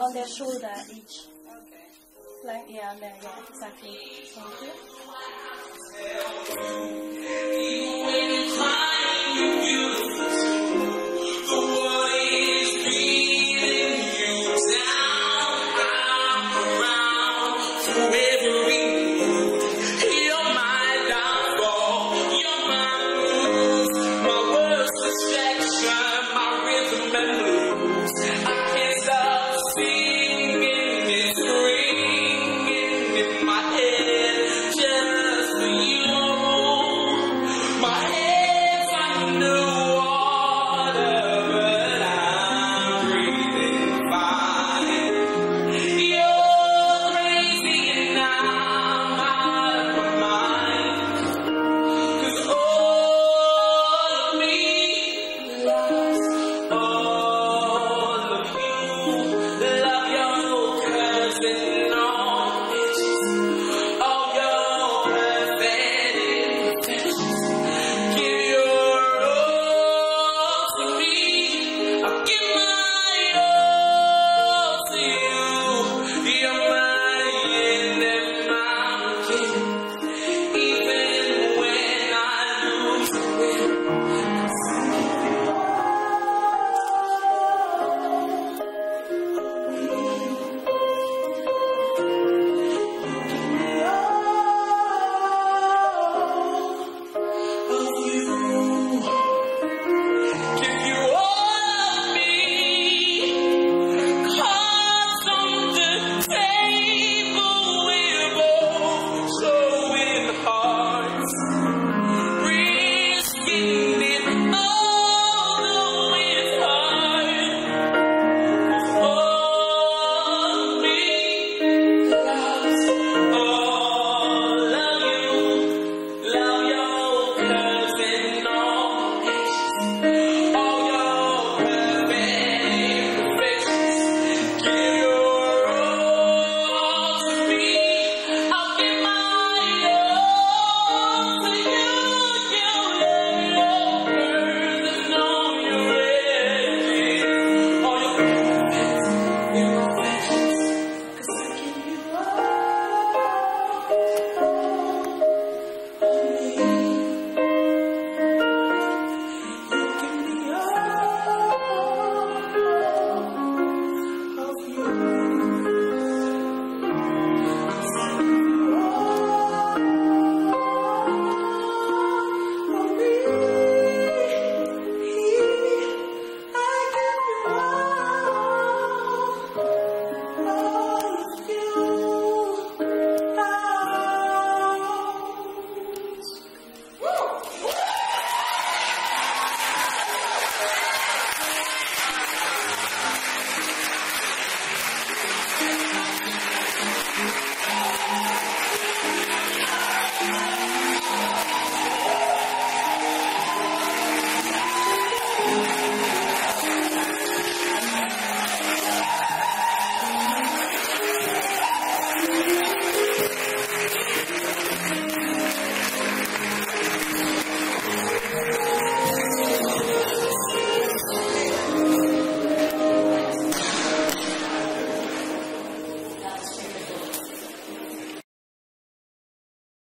on their shoulder each. Okay. Like, yeah, there, yeah, exactly. Thank you.